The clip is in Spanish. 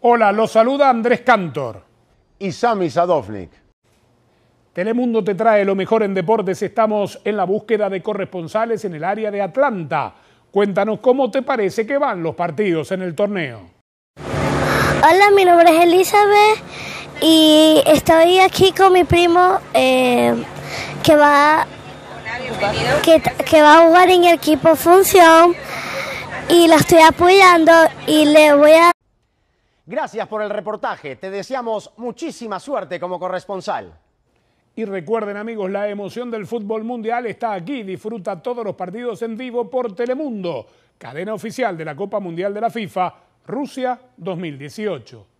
Hola, los saluda Andrés Cantor. Y Sami Sadovnik. Telemundo te trae lo mejor en deportes. Estamos en la búsqueda de corresponsales en el área de Atlanta. Cuéntanos cómo te parece que van los partidos en el torneo. Hola, mi nombre es Elizabeth y estoy aquí con mi primo eh, que va que, que va a jugar en el equipo Función y lo estoy apoyando y le voy a Gracias por el reportaje. Te deseamos muchísima suerte como corresponsal. Y recuerden amigos, la emoción del fútbol mundial está aquí. Disfruta todos los partidos en vivo por Telemundo, cadena oficial de la Copa Mundial de la FIFA, Rusia 2018.